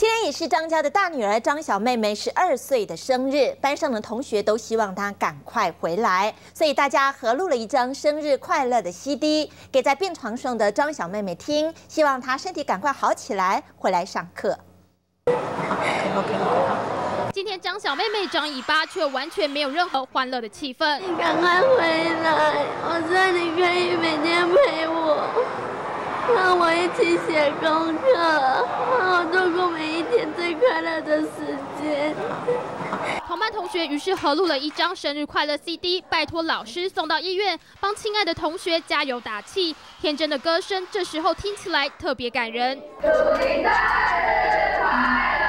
今天也是张家的大女儿张小妹妹十二岁的生日，班上的同学都希望她赶快回来，所以大家合录了一张生日快乐的 CD 给在病床上的张小妹妹听，希望她身体赶快好起来，回来上课。今天张小妹妹长尾巴，却完全没有任何欢乐的气氛。你赶快回来，我知道你可以。写功课，好好度过每一天最快乐的时间。同班同学于是合录了一张生日快乐 CD，拜托老师送到医院，帮亲爱的同学加油打气。天真的歌声，这时候听起来特别感人。祝你生日快乐！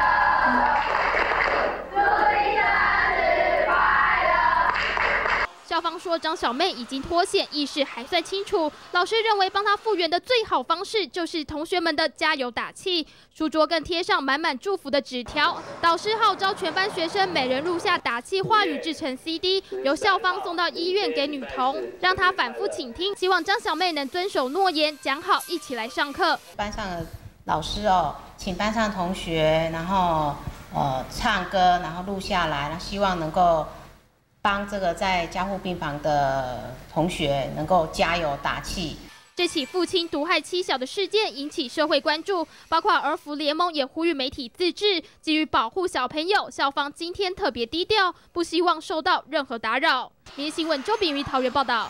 方说，张小妹已经脱险，意识还算清楚。老师认为，帮她复原的最好方式就是同学们的加油打气。书桌更贴上满满祝福的纸条。导师号召全班学生每人录下打气话语，制成 CD，由校方送到医院给女童，让她反复倾听。希望张小妹能遵守诺言，讲好一起来上课。班上的老师哦，请班上同学，然后呃唱歌，然后录下来，那希望能够。帮这个在加护病房的同学能够加油打气。这起父亲毒害妻小的事件引起社会关注，包括儿福联盟也呼吁媒体自治，基于保护小朋友，校方今天特别低调，不希望受到任何打扰。连新闻周炳瑜桃园报道。